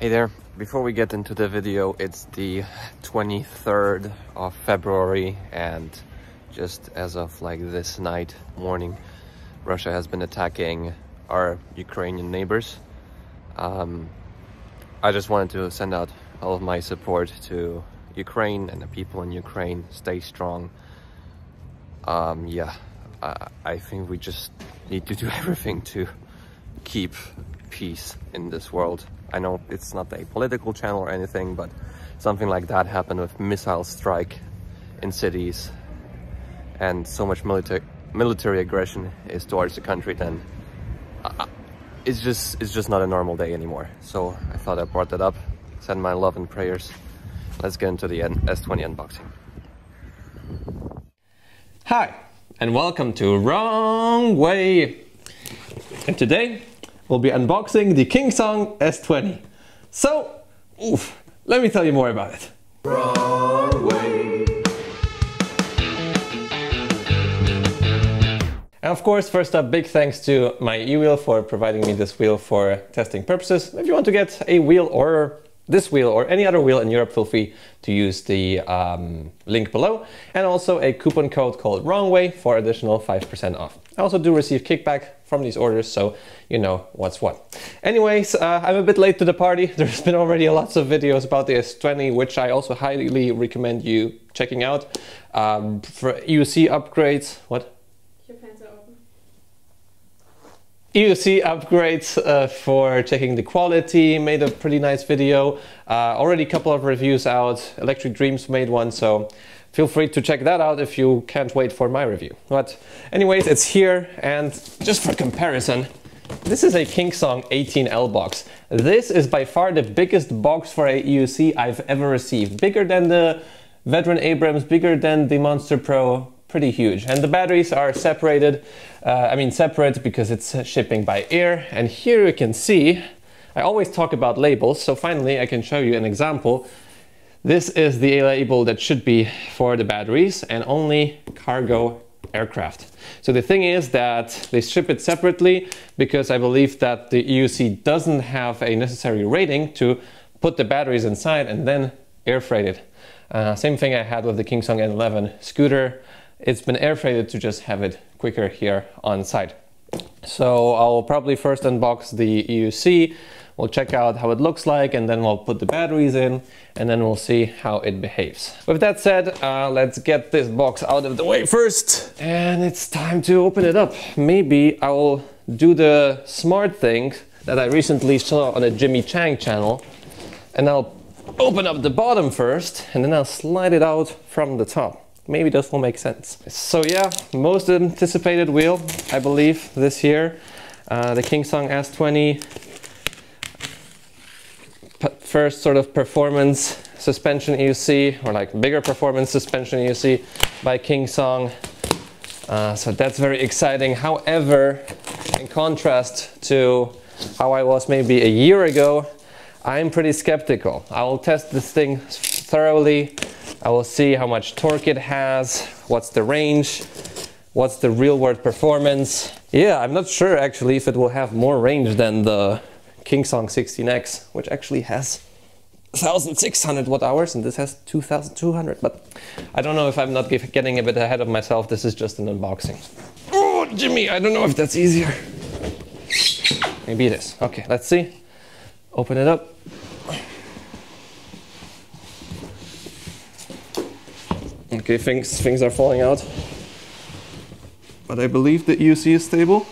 Hey there, before we get into the video, it's the 23rd of February and just as of like this night, morning, Russia has been attacking our Ukrainian neighbors. Um, I just wanted to send out all of my support to Ukraine and the people in Ukraine. Stay strong. Um, yeah, I, I think we just need to do everything to keep peace in this world. I know it's not a political channel or anything, but something like that happened with missile strike in cities. And so much military military aggression is towards the country then uh, it's just it's just not a normal day anymore. So i thought i brought that up send my love and prayers. Let's get into the s20 unboxing. Hi and welcome to wrong way. And today we'll be unboxing the Kingsong S20. So, oof, let me tell you more about it. Wrong way. And of course, first up, big thanks to MyEWheel for providing me this wheel for testing purposes. If you want to get a wheel or this wheel or any other wheel in Europe, feel free to use the um, link below. And also a coupon code called WRONGWAY for additional 5% off. I also do receive kickback from these orders, so you know what's what. Anyways, uh, I'm a bit late to the party. There's been already lots of videos about the S20, which I also highly recommend you checking out. Um, for EUC upgrades, what? EUC upgrades uh, for checking the quality, made a pretty nice video. Uh, already a couple of reviews out, Electric Dreams made one, so feel free to check that out if you can't wait for my review. But anyways, it's here, and just for comparison, this is a Kingsong 18L box. This is by far the biggest box for a EUC I've ever received. Bigger than the Veteran Abrams, bigger than the Monster Pro, pretty huge. And the batteries are separated, uh, I mean separate because it's shipping by air. And here you can see, I always talk about labels, so finally I can show you an example. This is the label that should be for the batteries and only cargo aircraft. So the thing is that they ship it separately because I believe that the EUC doesn't have a necessary rating to put the batteries inside and then air freight it. Uh, same thing I had with the Kingsong N11 scooter it's been air freighted to just have it quicker here on site. So I'll probably first unbox the EUC, we'll check out how it looks like and then we'll put the batteries in and then we'll see how it behaves. With that said, uh, let's get this box out of the way first and it's time to open it up. Maybe I will do the smart thing that I recently saw on a Jimmy Chang channel and I'll open up the bottom first and then I'll slide it out from the top maybe this will make sense. So yeah, most anticipated wheel, I believe, this year. Uh, the Kingsong S20 first sort of performance suspension EUC, or like bigger performance suspension EUC by Kingsong. Uh, so that's very exciting. However, in contrast to how I was maybe a year ago, I'm pretty skeptical. I will test this thing thoroughly I will see how much torque it has, what's the range, what's the real world performance. Yeah, I'm not sure actually if it will have more range than the Kingsong 16X, which actually has 1600 watt hours and this has 2200 but I don't know if I'm not getting a bit ahead of myself. This is just an unboxing. Oh Jimmy I don't know if that's easier. Maybe it is. Okay let's see. Open it up Okay, things, things are falling out. But I believe the EUC is stable.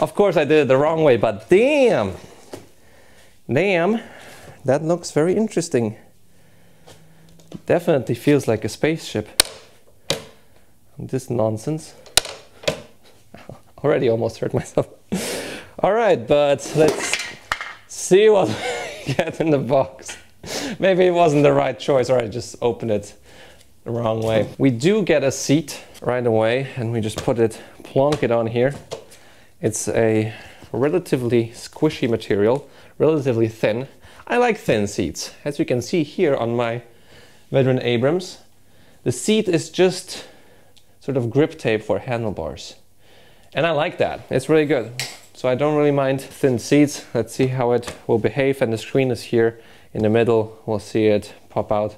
Of course I did it the wrong way, but damn! Damn, that looks very interesting. Definitely feels like a spaceship. This nonsense. Already almost hurt myself. All right, but let's see what get in the box. Maybe it wasn't the right choice or I just opened it the wrong way. We do get a seat right away and we just put it, plonk it on here. It's a relatively squishy material, relatively thin. I like thin seats. As you can see here on my Veteran Abrams, the seat is just sort of grip tape for handlebars. And I like that, it's really good. So I don't really mind thin seats. Let's see how it will behave. And the screen is here in the middle. We'll see it pop out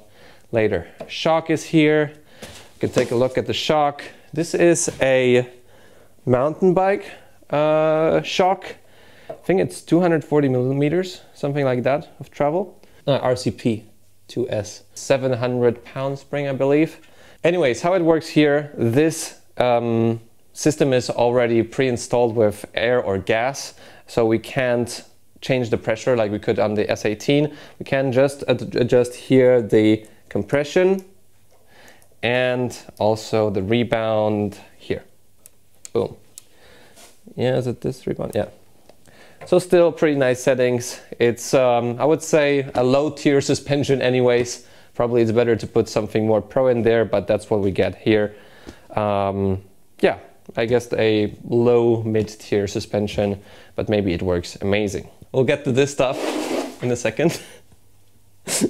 later. Shock is here. You can take a look at the shock. This is a mountain bike uh, shock. I think it's 240 millimeters, something like that of travel. Uh, RCP 2S, 700 pound spring, I believe. Anyways, how it works here, this um, system is already pre-installed with air or gas, so we can't change the pressure like we could on the S18. We can just ad adjust here the compression and also the rebound here. Boom. Yeah, is it this rebound? Yeah. So still pretty nice settings. It's, um, I would say, a low tier suspension anyways. Probably it's better to put something more pro in there, but that's what we get here. Um, yeah, I guess a low mid tier suspension, but maybe it works amazing. We'll get to this stuff in a second.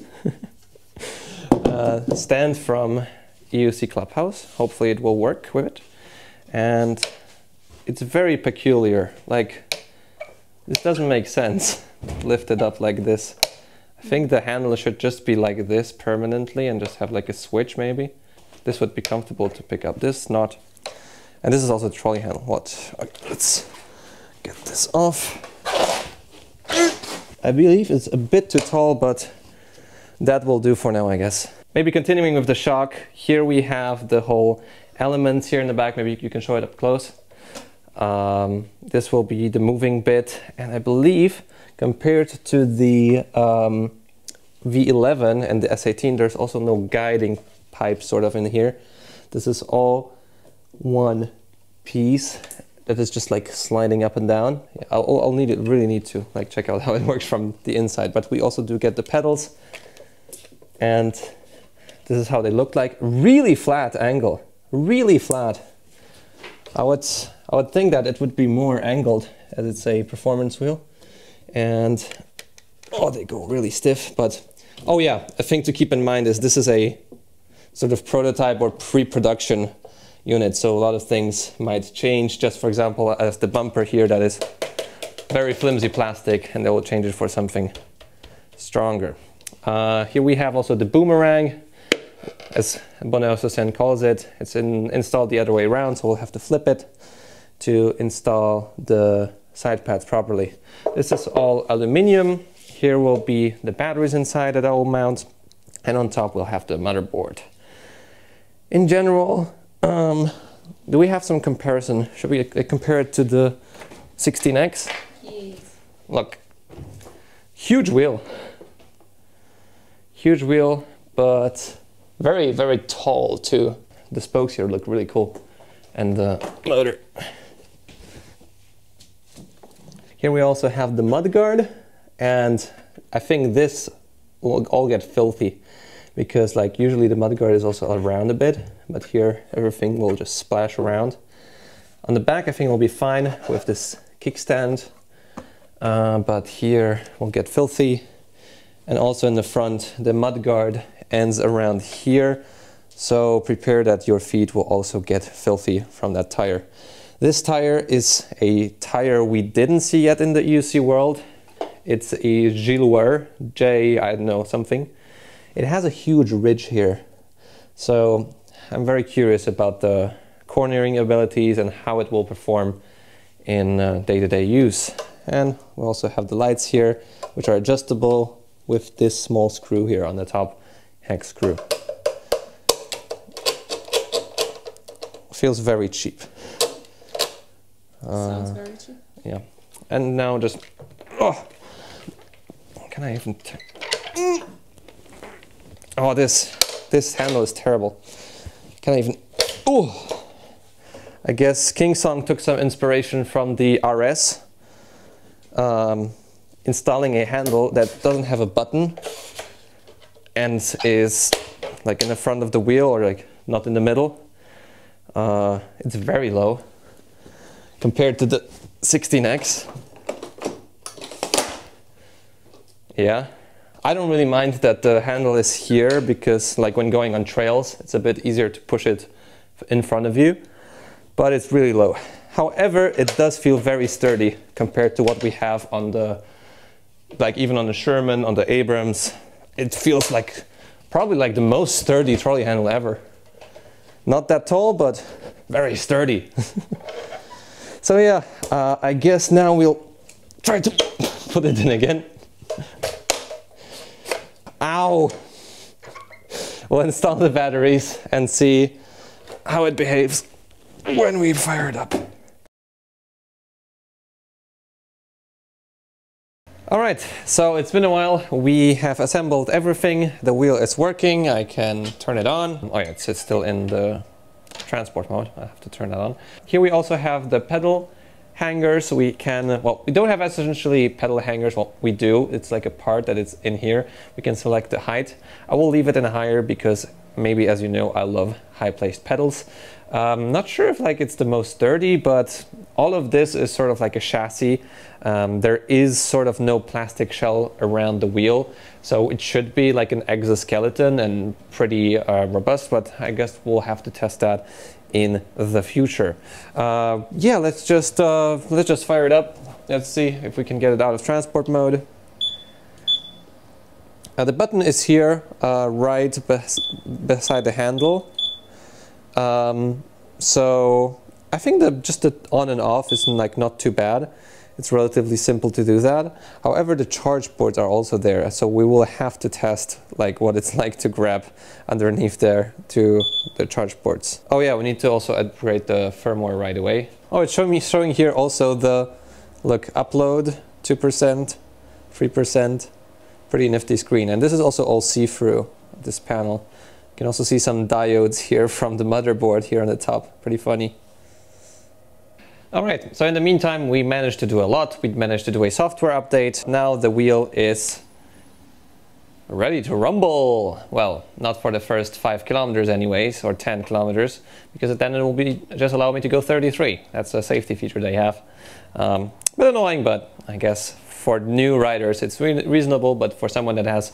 uh, stand from EUC Clubhouse. Hopefully it will work with it. And it's very peculiar. Like, this doesn't make sense. Lift it up like this. I think the handle should just be like this permanently and just have like a switch maybe. This would be comfortable to pick up. This not. And this is also the trolley handle. What? Okay, let's get this off. I believe it's a bit too tall, but that will do for now, I guess. Maybe continuing with the shock, here we have the whole elements here in the back. Maybe you can show it up close. Um, this will be the moving bit, and I believe compared to the um, V11 and the S18, there's also no guiding pipe sort of in here. This is all one piece that is just like sliding up and down. I'll, I'll need it, really need to like check out how it works from the inside, but we also do get the pedals and this is how they look like. Really flat angle, really flat. I would I would think that it would be more angled as it's a performance wheel. And oh, they go really stiff. But oh yeah, a thing to keep in mind is this is a sort of prototype or pre-production unit. So a lot of things might change. Just for example, as the bumper here that is very flimsy plastic and they will change it for something stronger. Uh, here we have also the boomerang, as Sen calls it. It's in, installed the other way around, so we'll have to flip it to install the side pads properly. This is all aluminium. Here will be the batteries inside that I will mount and on top we'll have the motherboard. In general, um, do we have some comparison? Should we uh, compare it to the 16X? Yes. Look, huge wheel. Huge wheel, but very, very tall too. The spokes here look really cool. And the motor here we also have the mudguard and I think this will all get filthy because like usually the mudguard is also around a bit, but here everything will just splash around. On the back I think we'll be fine with this kickstand, uh, but here we'll get filthy. And also in the front, the mudguard ends around here, so prepare that your feet will also get filthy from that tire. This tire is a tire we didn't see yet in the EUC world. It's a Gilloir J, I don't know, something. It has a huge ridge here. So I'm very curious about the cornering abilities and how it will perform in uh, day-to-day -day use. And we also have the lights here, which are adjustable with this small screw here on the top, hex screw. Feels very cheap. Sounds uh, very cheap. Yeah. And now just, oh, can I even, oh, this, this handle is terrible. Can I even, oh, I guess Kingsong took some inspiration from the RS, um, installing a handle that doesn't have a button and is like in the front of the wheel or like not in the middle. Uh, it's very low compared to the 16X. Yeah, I don't really mind that the handle is here because like when going on trails, it's a bit easier to push it in front of you, but it's really low. However, it does feel very sturdy compared to what we have on the, like even on the Sherman, on the Abrams. It feels like probably like the most sturdy trolley handle ever. Not that tall, but very sturdy. so yeah, uh, I guess now we'll try to put it in again. Ow! We'll install the batteries and see how it behaves when we fire it up. All right, so it's been a while. We have assembled everything. The wheel is working. I can turn it on. Oh yeah, it's, it's still in the transport mode. I have to turn that on. Here we also have the pedal hangers. We can, well, we don't have essentially pedal hangers. Well, we do. It's like a part that is in here. We can select the height. I will leave it in higher because maybe as you know, I love high placed pedals. Um, not sure if like it's the most sturdy, but all of this is sort of like a chassis um, there is sort of no plastic shell around the wheel, so it should be like an exoskeleton and pretty uh, robust, but I guess we'll have to test that in the future. Uh, yeah, let's just, uh, let's just fire it up. Let's see if we can get it out of transport mode. Uh, the button is here, uh, right bes beside the handle. Um, so I think that just the on and off is like not too bad. It's relatively simple to do that. However, the charge ports are also there, so we will have to test like what it's like to grab underneath there to the charge ports. Oh yeah, we need to also upgrade the firmware right away. Oh, it's showing me showing here also the look upload 2%, 3%, pretty nifty screen. And this is also all see-through this panel. You can also see some diodes here from the motherboard here on the top. Pretty funny. All right, so in the meantime, we managed to do a lot. We managed to do a software update. Now the wheel is ready to rumble. Well, not for the first five kilometers anyways, or 10 kilometers, because then it will be just allow me to go 33. That's a safety feature they have. Um, bit annoying, but I guess for new riders, it's re reasonable, but for someone that has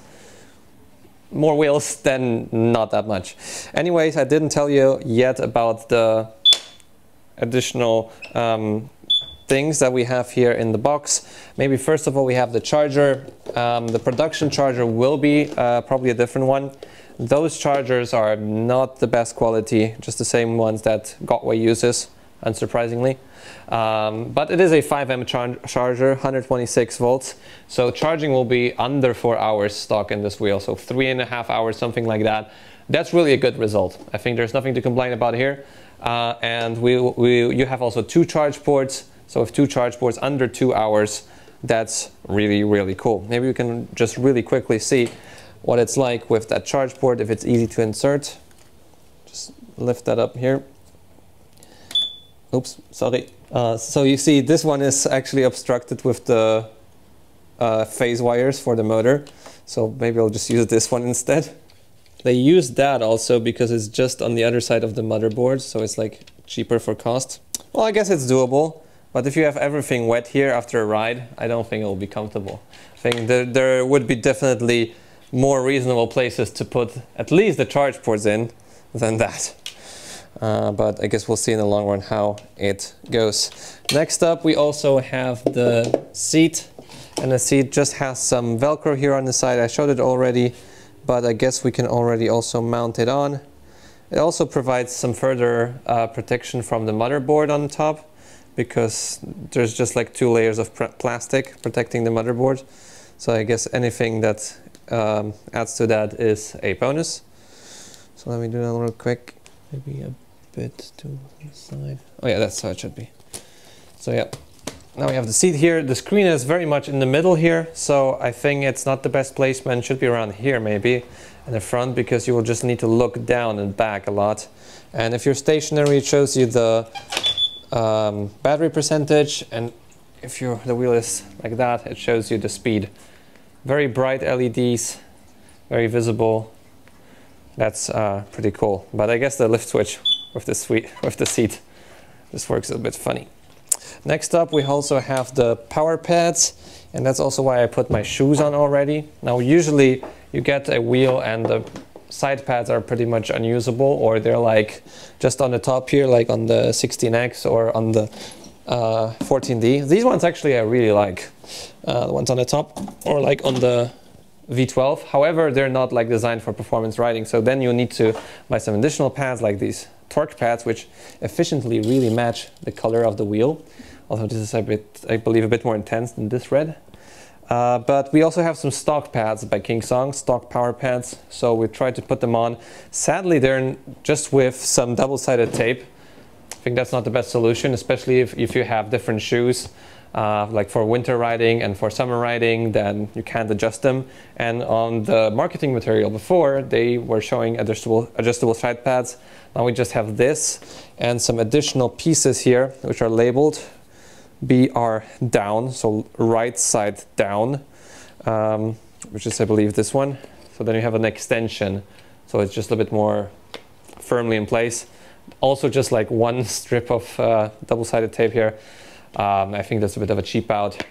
more wheels, then not that much. Anyways, I didn't tell you yet about the additional um, things that we have here in the box. Maybe first of all, we have the charger. Um, the production charger will be uh, probably a different one. Those chargers are not the best quality, just the same ones that Gotway uses, unsurprisingly. Um, but it is a 5M char charger, 126 volts. So charging will be under four hours stock in this wheel. So three and a half hours, something like that. That's really a good result. I think there's nothing to complain about here. Uh, and we, we, you have also two charge ports. So with two charge ports under two hours, that's really, really cool. Maybe we can just really quickly see what it's like with that charge port, if it's easy to insert. Just lift that up here. Oops, sorry. Uh, so you see this one is actually obstructed with the uh, phase wires for the motor. So maybe I'll just use this one instead. They use that also because it's just on the other side of the motherboard, so it's like cheaper for cost. Well, I guess it's doable, but if you have everything wet here after a ride, I don't think it'll be comfortable. I think there, there would be definitely more reasonable places to put at least the charge ports in than that. Uh, but I guess we'll see in the long run how it goes. Next up, we also have the seat, and the seat just has some Velcro here on the side. I showed it already but I guess we can already also mount it on. It also provides some further uh, protection from the motherboard on top because there's just like two layers of plastic protecting the motherboard. So I guess anything that um, adds to that is a bonus. So let me do that real quick. Maybe a bit to the side. Oh yeah, that's how it should be. So yeah, now we have the seat here. The screen is very much in the middle here, so I think it's not the best placement. Should be around here maybe in the front because you will just need to look down and back a lot. And if you're stationary, it shows you the um, battery percentage, and if you the wheel is like that, it shows you the speed. Very bright LEDs, very visible. That's uh, pretty cool. But I guess the lift switch with the, sweet, with the seat just works a bit funny. Next up, we also have the power pads, and that's also why I put my shoes on already. Now, usually you get a wheel and the side pads are pretty much unusable or they're like just on the top here like on the 16X or on the uh, 14D. These ones actually I really like, uh, the ones on the top or like on the V12. However, they're not like designed for performance riding. So then you need to buy some additional pads like these torque pads, which efficiently really match the color of the wheel. Although this is a bit, I believe, a bit more intense than this red. Uh, but we also have some stock pads by Kingsong, stock power pads. So we tried to put them on. Sadly, they're just with some double-sided tape. I think that's not the best solution, especially if, if you have different shoes. Uh, like for winter riding and for summer riding, then you can't adjust them. And on the marketing material before, they were showing adjustable, adjustable side pads. Now we just have this and some additional pieces here, which are labeled BR down, so right side down, um, which is, I believe, this one. So then you have an extension, so it's just a bit more firmly in place. Also, just like one strip of uh, double-sided tape here. Um, I think that's a bit of a cheap out.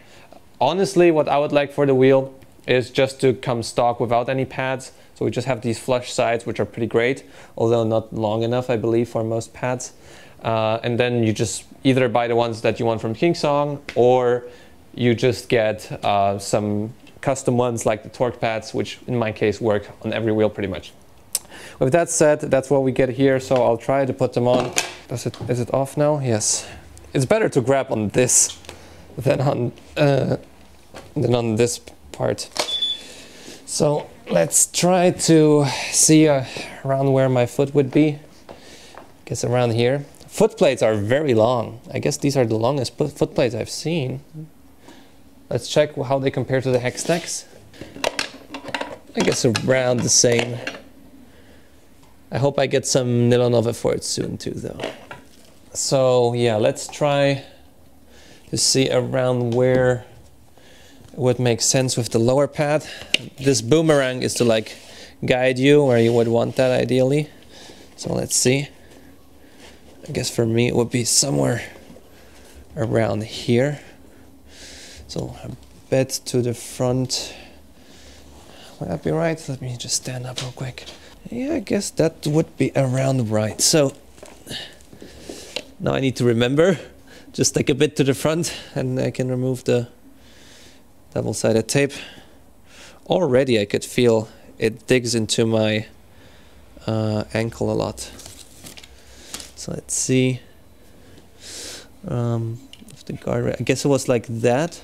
Honestly, what I would like for the wheel is just to come stock without any pads. So we just have these flush sides, which are pretty great, although not long enough, I believe, for most pads. Uh, and then you just either buy the ones that you want from Kingsong, or you just get uh, some custom ones like the torque pads, which in my case work on every wheel pretty much. With that said, that's what we get here, so I'll try to put them on. Does it, is it off now? Yes it's better to grab on this than on uh, than on this part. So let's try to see uh, around where my foot would be. Guess around here. Foot plates are very long. I guess these are the longest foot plates I've seen. Let's check how they compare to the Hextecs. I guess around the same. I hope I get some Nilonova for it soon too though. So yeah, let's try to see around where it would make sense with the lower pad. This boomerang is to like guide you where you would want that ideally. So let's see. I guess for me it would be somewhere around here. So a bit to the front. Would that be right? Let me just stand up real quick. Yeah, I guess that would be around right. So now I need to remember, just take a bit to the front and I can remove the double-sided tape. Already I could feel it digs into my uh, ankle a lot. So let's see. Um, if the guard, I guess it was like that.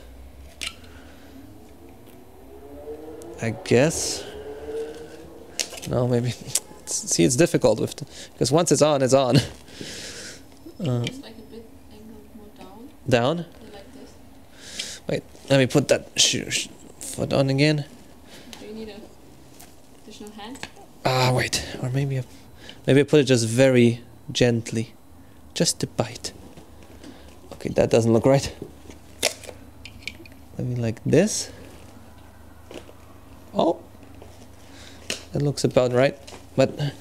I guess. No, maybe. see, it's difficult with because once it's on, it's on. Uh, like a bit angled more down. Down? Like this. Wait, let me put that shoe sh foot on again. Do you need a additional hand? Ah, wait. Or maybe I, maybe I put it just very gently. Just a bite. Okay, that doesn't look right. Maybe like this. Oh, that looks about right. But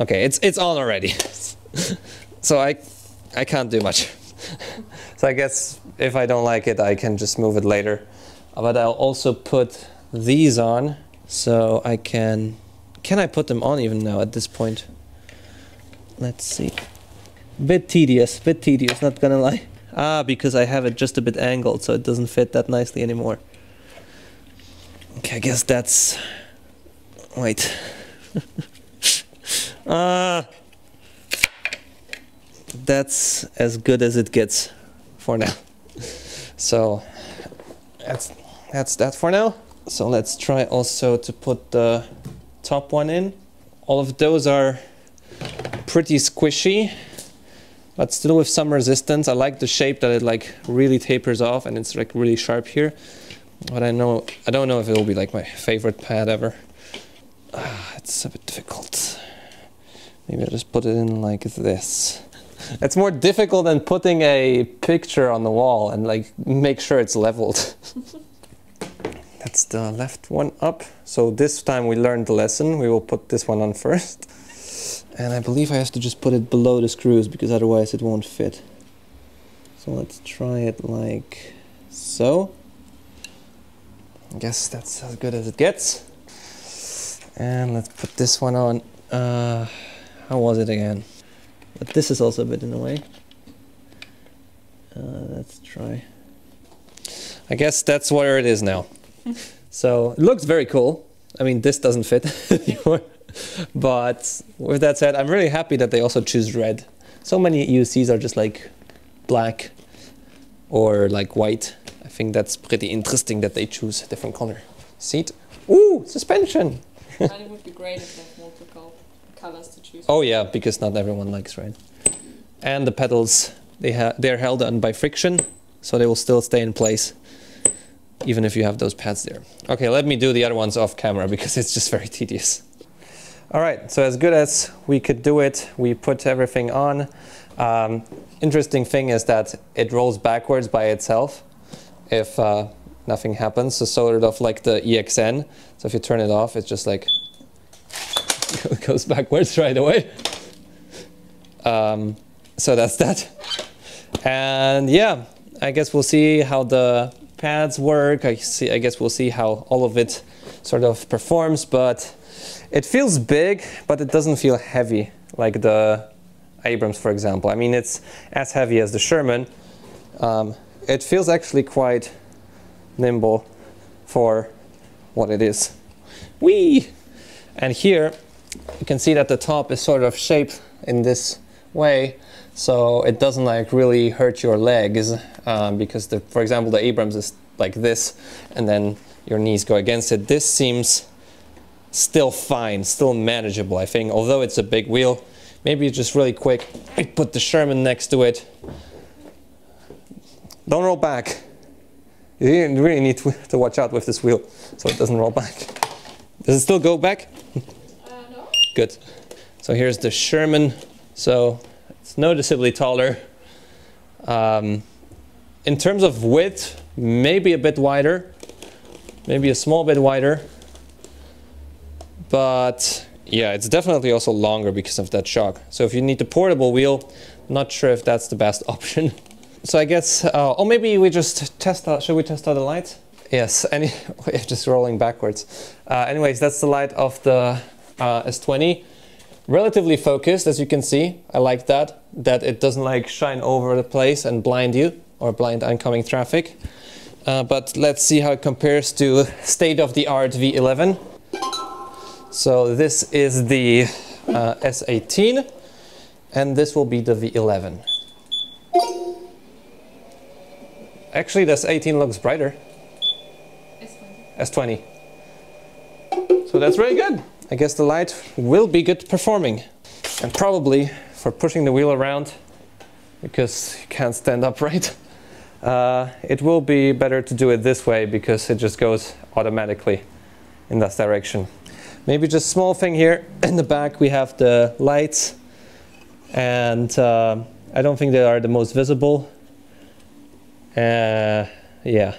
okay, it's it's on already. so I, I can't do much. so I guess if I don't like it, I can just move it later. But I'll also put these on so I can, can I put them on even now at this point? Let's see. Bit tedious, bit tedious, not gonna lie. Ah, because I have it just a bit angled so it doesn't fit that nicely anymore. Okay, I guess that's, wait. Ah. uh, that's as good as it gets for now. So that's that's that for now. So let's try also to put the top one in. All of those are pretty squishy, but still with some resistance. I like the shape that it like really tapers off and it's like really sharp here. But I know I don't know if it will be like my favorite pad ever. Ah, it's a bit difficult. Maybe I'll just put it in like this it's more difficult than putting a picture on the wall and like make sure it's leveled. That's the left one up. So this time we learned the lesson. We will put this one on first. And I believe I have to just put it below the screws because otherwise it won't fit. So let's try it like so. I guess that's as good as it gets. And let's put this one on. Uh, how was it again? But this is also a bit in the way. Uh, let's try. I guess that's where it is now. so it looks very cool. I mean, this doesn't fit anymore. but with that said, I'm really happy that they also choose red. So many UCs are just like black or like white. I think that's pretty interesting that they choose a different color. Seat. Ooh, suspension. and it would be great if they have multiple colors to choose. Oh yeah, because not everyone likes red. And the pedals, they ha they're held on by friction, so they will still stay in place, even if you have those pads there. Okay, let me do the other ones off camera because it's just very tedious. All right, so as good as we could do it, we put everything on. Um, interesting thing is that it rolls backwards by itself if uh, nothing happens. So sort of like the EXN. So if you turn it off, it's just like goes backwards right away. Um, so that's that. And yeah, I guess we'll see how the pads work. I see. I guess we'll see how all of it sort of performs. But it feels big, but it doesn't feel heavy like the Abrams, for example. I mean, it's as heavy as the Sherman. Um, it feels actually quite nimble for what it is. Whee! And here you can see that the top is sort of shaped in this way so it doesn't like really hurt your legs um, because the, for example the Abrams is like this and then your knees go against it. This seems still fine, still manageable I think although it's a big wheel. Maybe just really quick I put the Sherman next to it. Don't roll back. You really need to, to watch out with this wheel so it doesn't roll back. Does it still go back? Good. So here's the Sherman. So it's noticeably taller. Um, in terms of width, maybe a bit wider, maybe a small bit wider. But yeah, it's definitely also longer because of that shock. So if you need the portable wheel, not sure if that's the best option. So I guess, uh, or maybe we just test out, should we test out the light? Yes, any, just rolling backwards. Uh, anyways, that's the light of the uh, S20. Relatively focused, as you can see. I like that, that it doesn't like shine over the place and blind you or blind oncoming traffic. Uh, but let's see how it compares to state-of-the-art V11. So this is the uh, S18 and this will be the V11. Actually, this 18 looks brighter. S20. S20. So that's really good. I guess the light will be good performing. And probably for pushing the wheel around, because you can't stand upright, uh, it will be better to do it this way because it just goes automatically in that direction. Maybe just small thing here in the back we have the lights and uh, I don't think they are the most visible. Uh, yeah,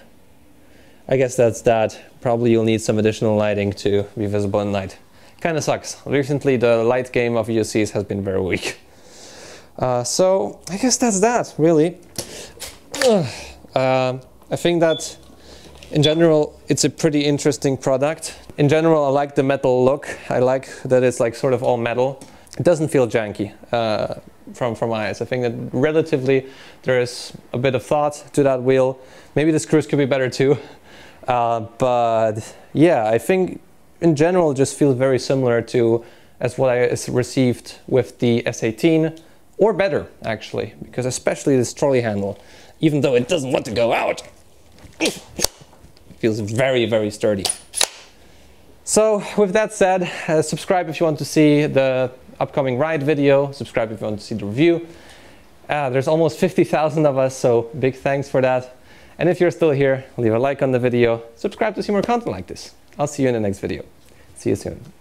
I guess that's that. Probably you'll need some additional lighting to be visible at night. Kind of sucks. Recently the light game of UCs has been very weak. Uh, so I guess that's that, really. Uh, I think that in general it's a pretty interesting product. In general I like the metal look. I like that it's like sort of all metal. It doesn't feel janky uh, from, from my eyes. I think that relatively there is a bit of thought to that wheel. Maybe the screws could be better too. Uh, but yeah, I think in general just feels very similar to as what I received with the S18 or better actually because especially this trolley handle even though it doesn't want to go out feels very very sturdy. So with that said uh, subscribe if you want to see the upcoming ride video subscribe if you want to see the review. Uh, there's almost 50,000 of us so big thanks for that. And if you're still here, leave a like on the video, subscribe to see more content like this. I'll see you in the next video. See you soon.